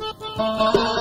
Oh,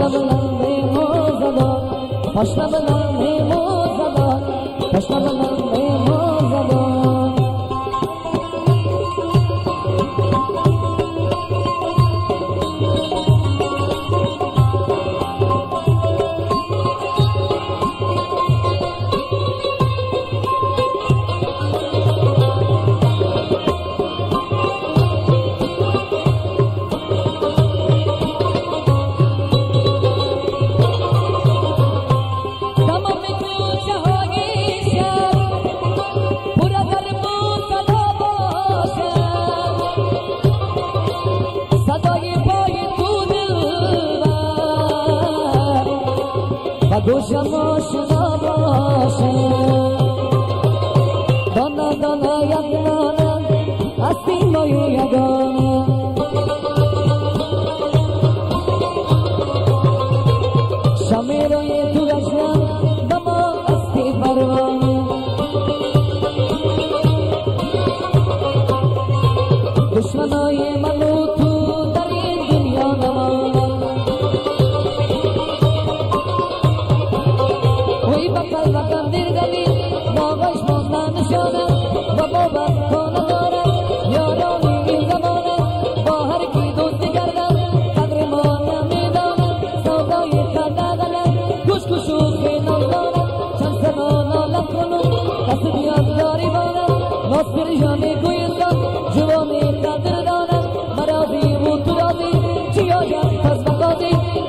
başlamadan ne o zaman Başlamadan ne o zaman Başlamadan ne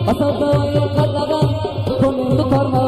Masada oyun karnadan, konumlu karma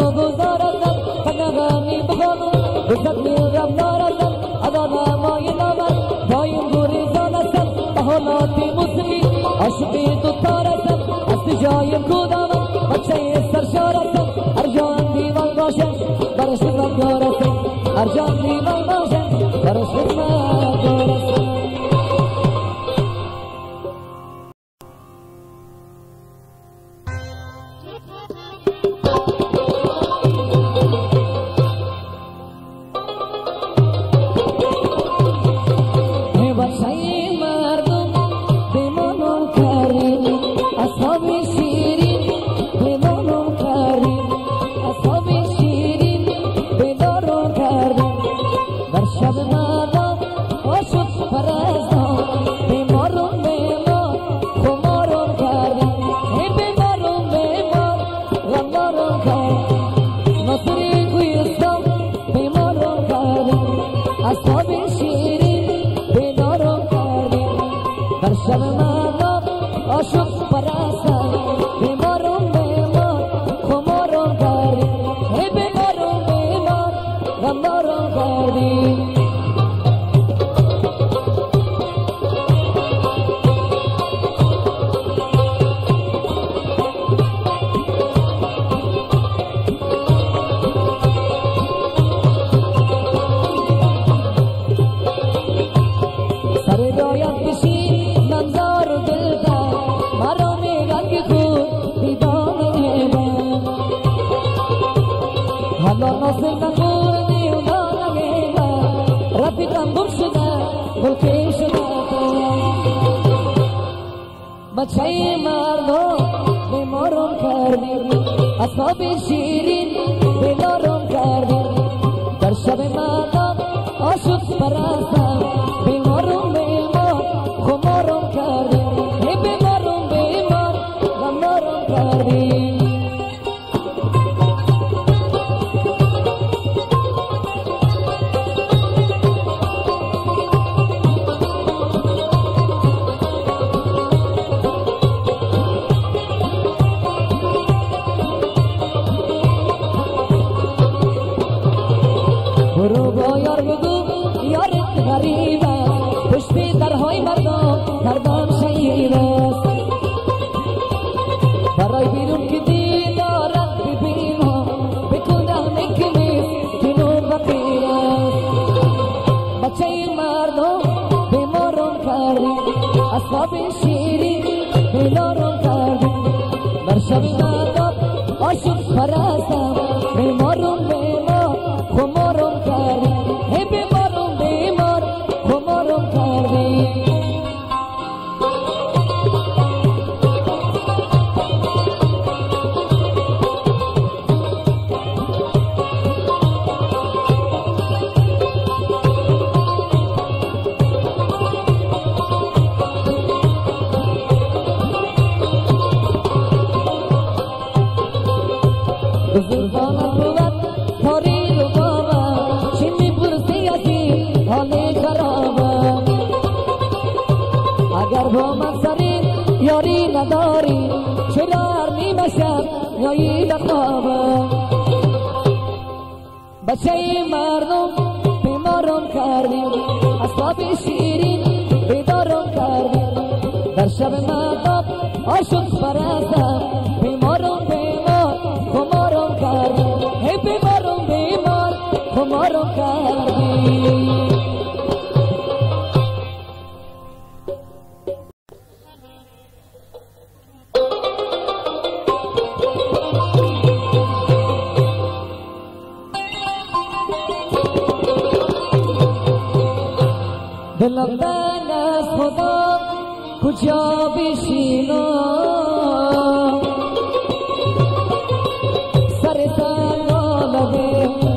مباركا فنغاني بهم بزكي رمضان أبانا ما ينامن باين دوري زانسن تهولاتي مسلي عشقي تطارسن استجايم كودامن بچي سرشارسن أرجان ديوان باشن برشنا كارسن أرجان ديوان باشن برشنا में माता अशुभ बरास Kaida Pava Bashei Marno, Timoron Kardi, Aspati Shirin, Vitoron Kardi, Darshav Mata, Oshun Sparasa, Timoron Demo, Kumoron Kardi, Hippimoron Demo, Kumoron Kardi. من از خدا کجا بشینم؟ سر سنگالده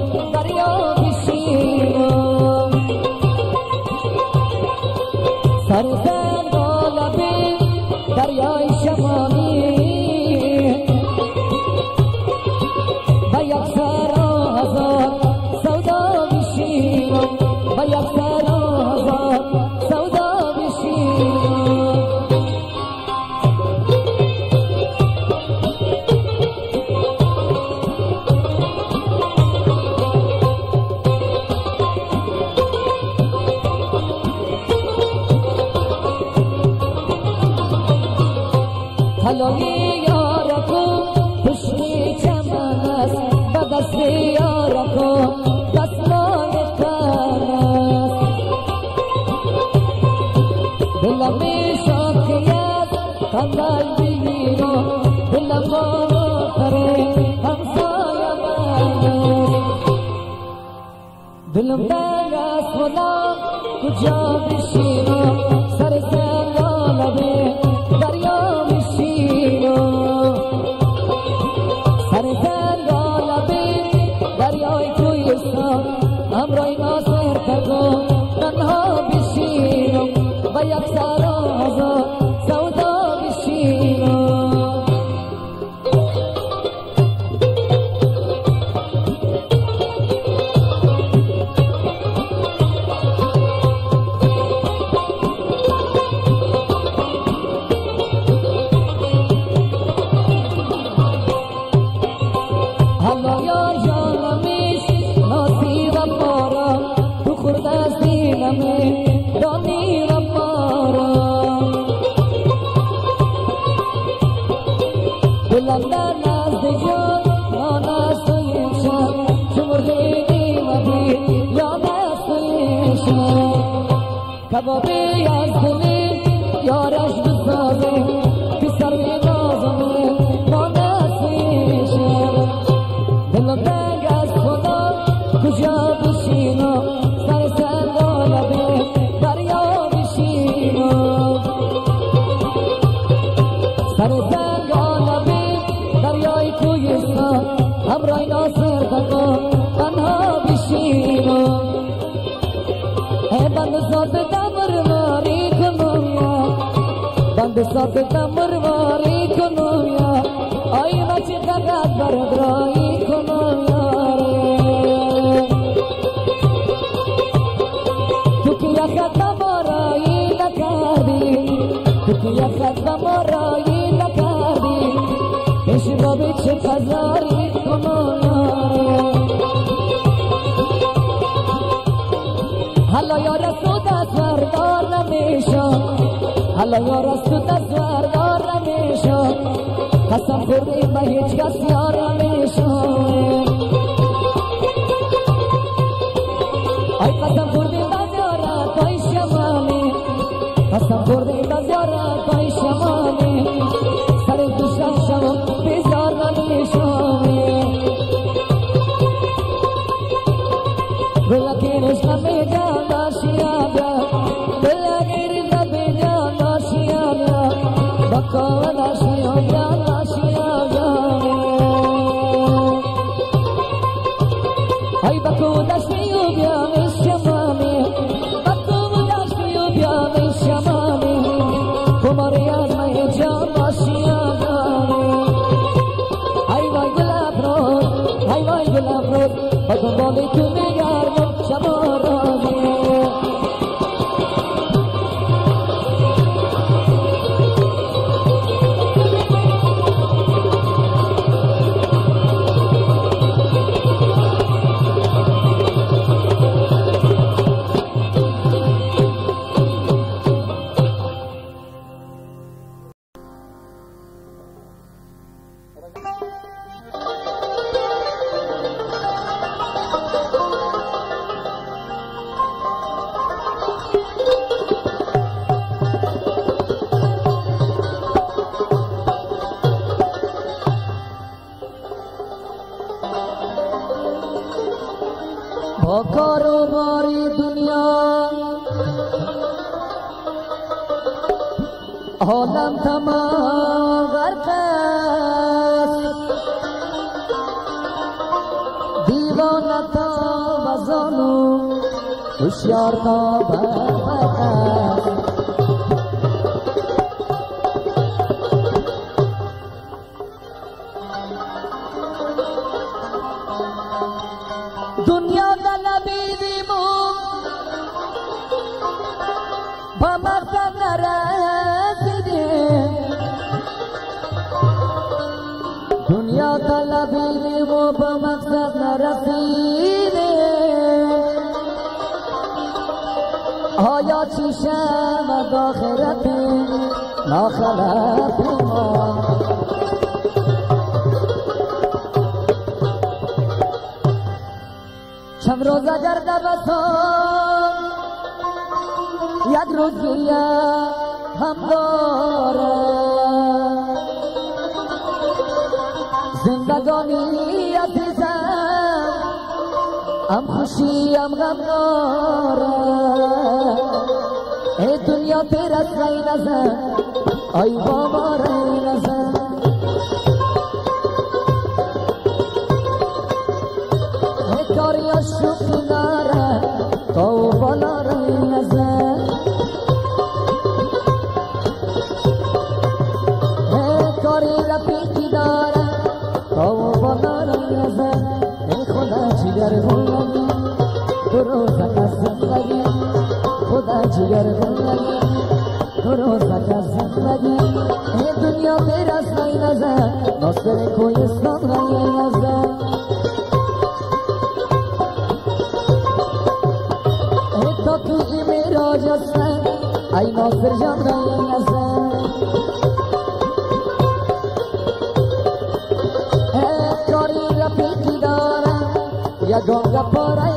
ڪجهه ساکتا مرواری کنم یار آی بچه قدرت برگرایی کنم یار تو کیا خدم آرایی نکردی تو کیا خدم آرایی نکردی پیش بابی چه تزاری کنم یار حالا یاد سود از نمیشم Halayo rastuta zvar varamesho Hasan furi mahijgas yaramesho Ay Hasan furi banyora koy shamami Hasan furi با کاروبار دنیا عالم تمام غرق است دیوانتا وزانو هوشیار تا په مقصد نه رسیده آیا چیشم از آخرتی ناخلفی چم روز اگر دوستان یک روزی هم داره زندگانی هم خوشی هم غم داره ای دنیا تیر از رای نزن ای بابا رای نزن ای کاری شوخی داره تو بالا رای نزن ای کاری رفیقی داره تو بالا رای نزن جگر بولگی تو روزک از زندگی خدا جگر بولگی تو روزک از زندگی ای دنیا بیر از رای نزن ناصر کویستان رای نزن ای تا تو ای میراج هستن ای ناصر جان رای یگان گپارای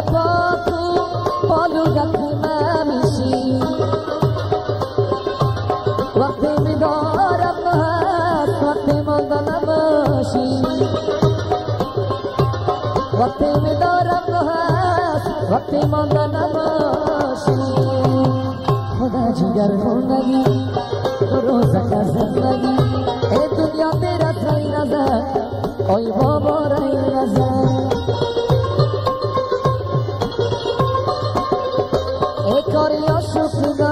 Bhakti Vidara Bhas Bhakti Manda Namashu Khuda Jigar Khundagi Roza Khazandagi E Dunya Tera Thay Raza Oy Bobo Rai Raza E Kori Ashu Khuda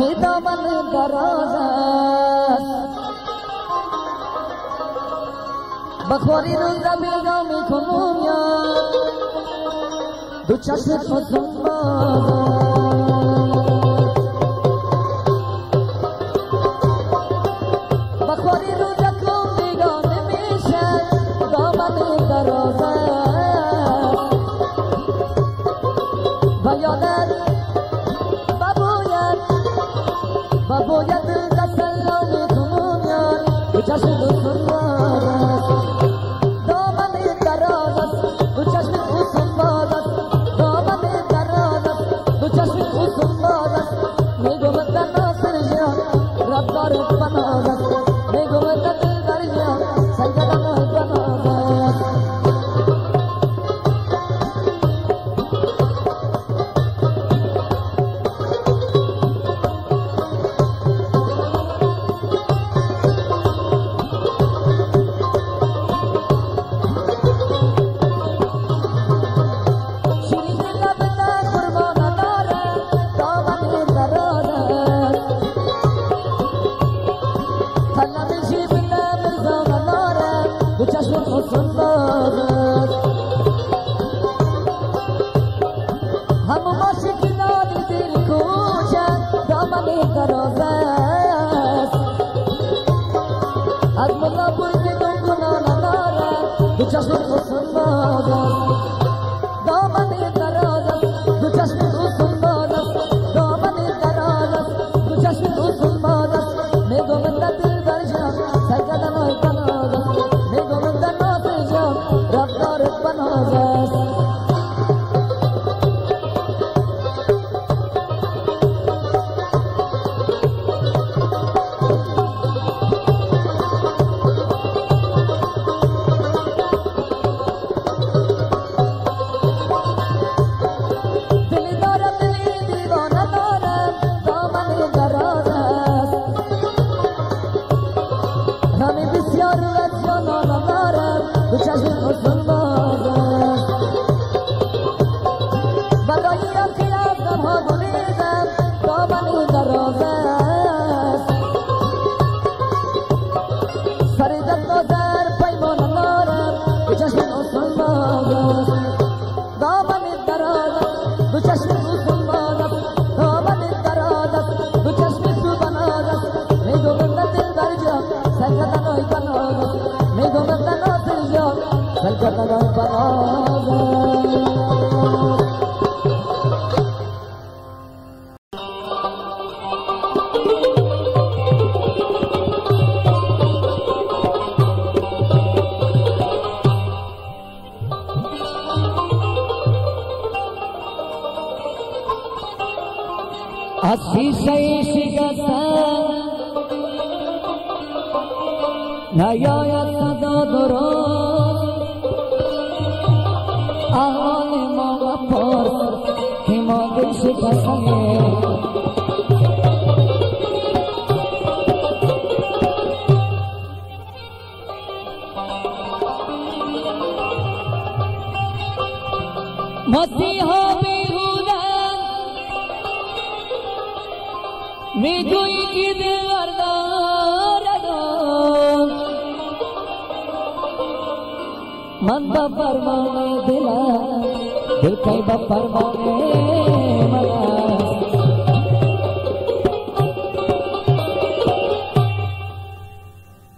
ای دامن دراز است بخوری روز بیگا میکنم یار دو چشم خودم باز Just a good عزیزی شکستن نیاید صدا درست احوال ما بپرس که ما دل شکستنیم مسیحا Midui kide arda rado Man babar maune dila Dil kai babar maune mala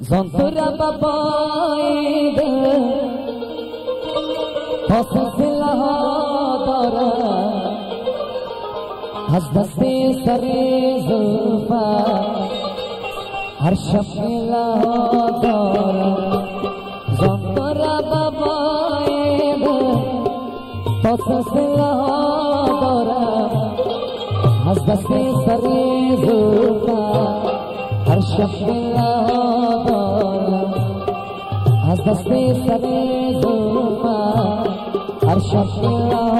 Zontura babai de Pasas हज़रत सरे जुल्फा हर शमिला हो हज़रत सरे जुल्फा हर शमिला हो हज़रत सरे जुल्फा हर शमिला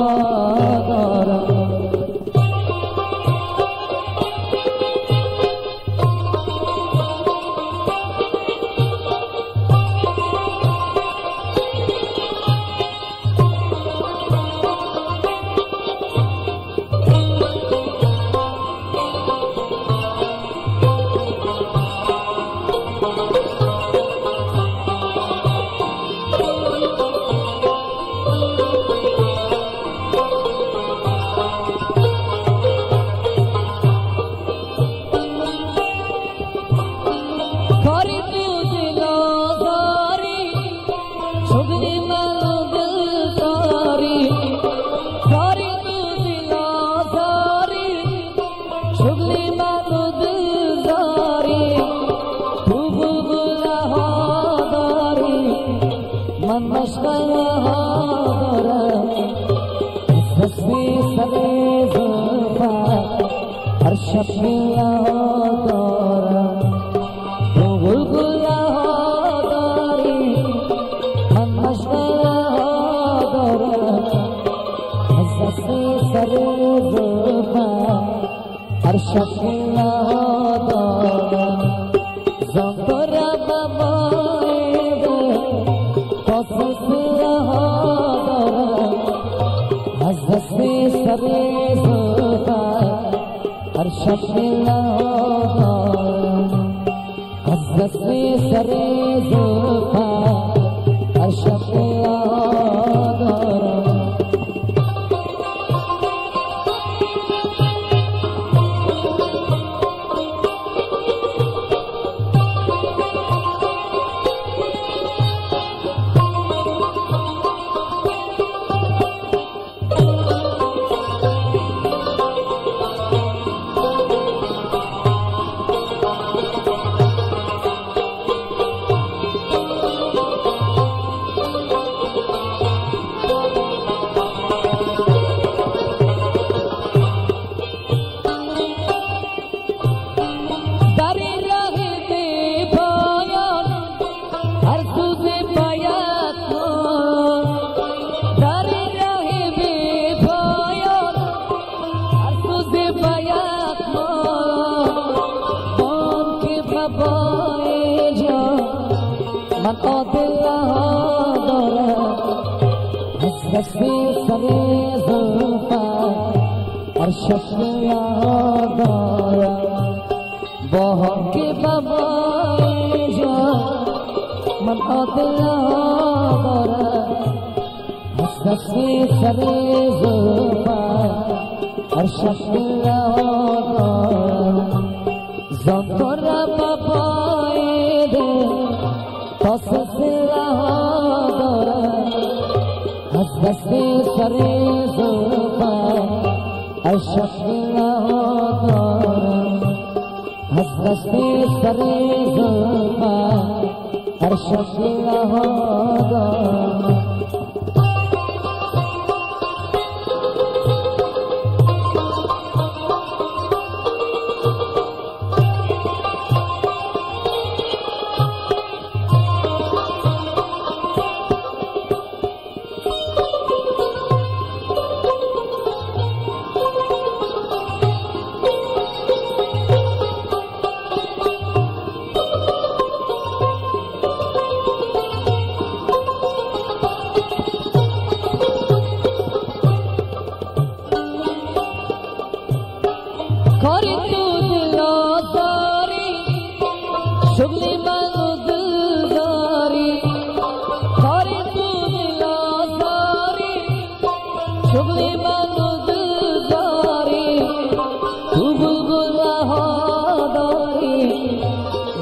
छपिया कसी सरे स स्वस्ी सर जू सी न सस्ती सरे गूा और सी महारा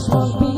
supposed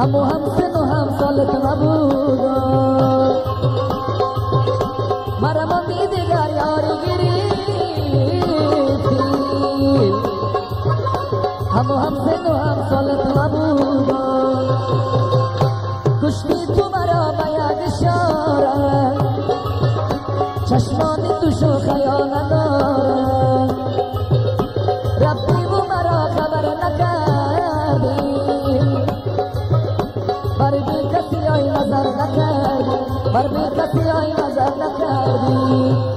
همو هم همسه و همسالت نبودم. 哦。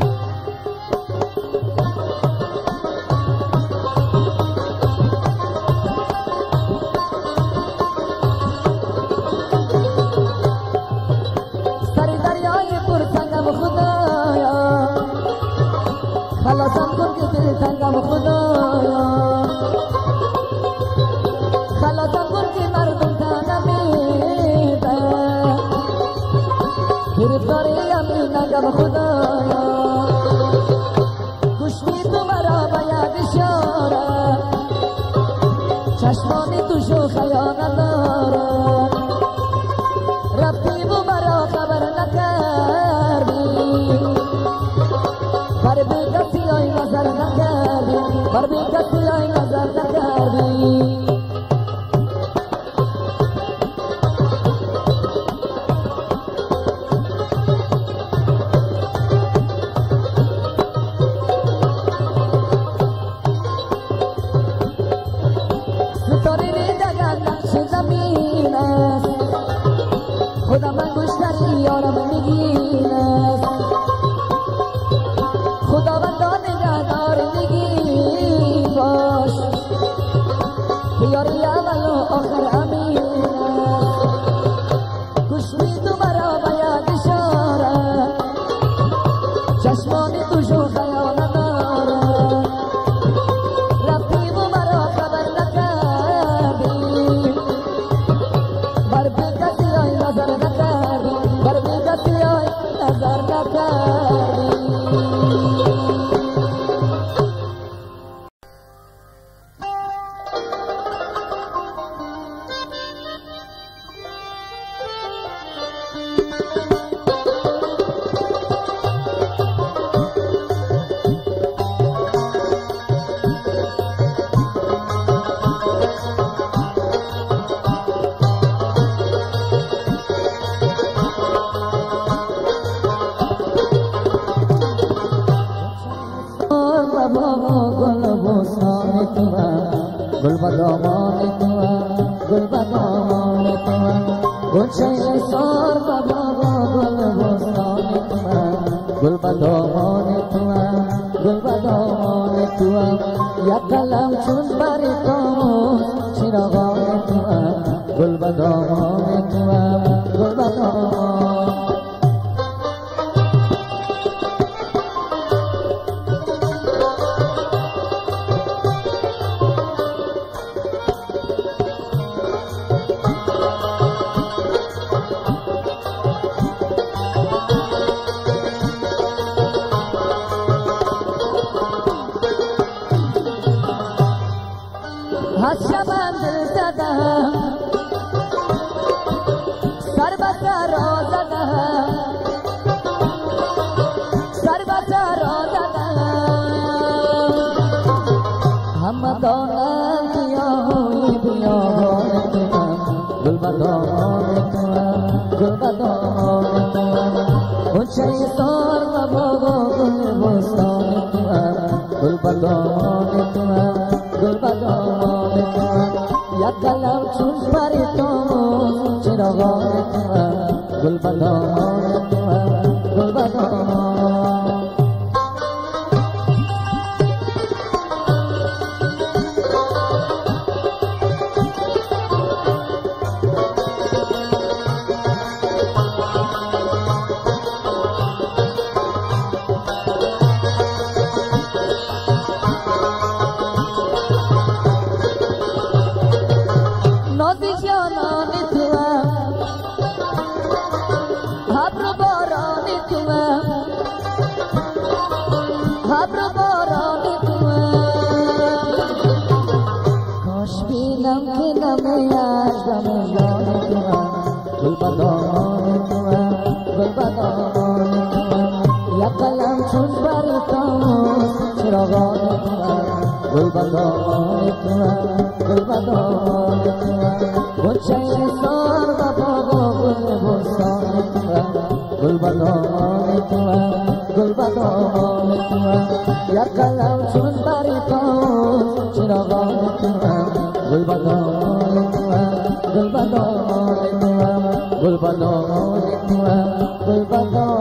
dar la plata. از شبم دل زدم سر بسر را زدم سر بسر را زدم همه دانم کیا ہوئی بیا ہوئی کنم گل بدان کنم گل بدان کنم اون شیطان گل بستان کنم گل بدان کنم चलरब गुलबदो गुलबदो गुच्छे सोर बाबो गुल गुस्सा गुलबदो गुलबदो या कलाम सुंदरी को चिरगा गुलबदो गुलबदो गुलबदो गुलबदो